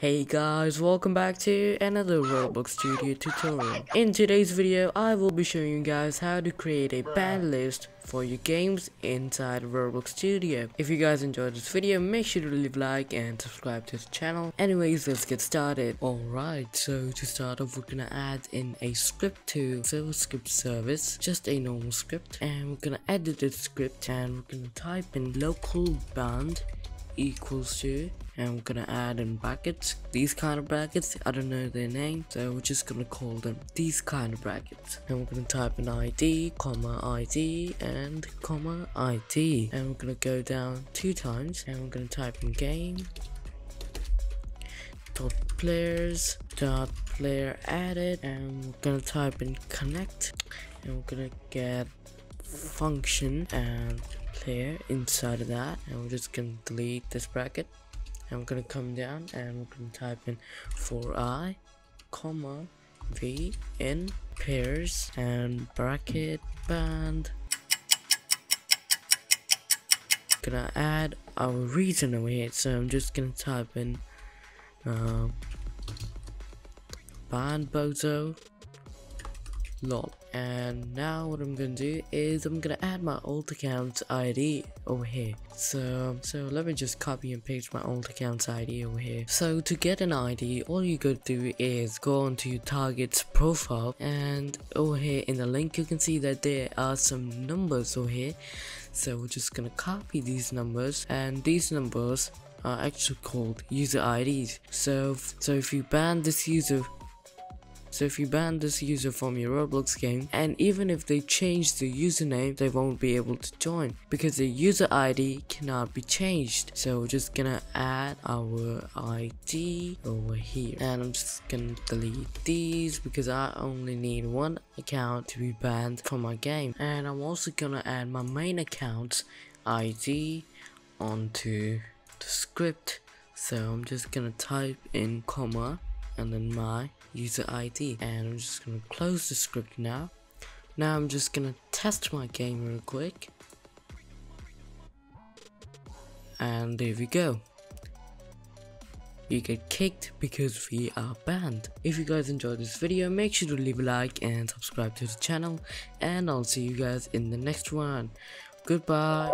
Hey guys, welcome back to another Roblox Studio tutorial. In today's video, I will be showing you guys how to create a ban list for your games inside Roblox Studio. If you guys enjoyed this video, make sure to leave a like and subscribe to the channel. Anyways, let's get started. Alright, so to start off, we're gonna add in a script to Script service, just a normal script, and we're gonna edit the script and we're gonna type in local band equals to and we're gonna add in brackets. These kind of brackets i don't know their name so we're just gonna call them these kind of brackets. And we're gonna type in id comma id and comma id and we're gonna go down two times and we're gonna type in game. Dot players dot player added and we're gonna type in connect. And we're gonna get function and player inside of that and we're just gonna delete this bracket we're gonna come down and we're gonna type in for i comma v in pairs and bracket band. Gonna add our reason over here so i'm just gonna type in uh, band bozo lol. And now what I'm gonna do is I'm gonna add my old account ID over here. So so let me just copy and paste my old account ID over here. So to get an ID all you gotta do is go onto your target's profile and over here in the link you can see that there are some numbers over here. So we're just gonna copy these numbers and these numbers are actually called user IDs so so if you ban this user so if you ban this user from your Roblox game, and even if they change the username, they won't be able to join because the user ID cannot be changed. So we're just gonna add our ID over here. And I'm just gonna delete these because I only need one account to be banned from my game. And I'm also gonna add my main account's ID onto the script. So I'm just gonna type in comma and then my user ID and I'm just gonna close the script now now I'm just gonna test my game real quick and there we go you get kicked because we are banned. If you guys enjoyed this video, make sure to leave a like and subscribe to the channel. And I'll see you guys in the next one. Goodbye.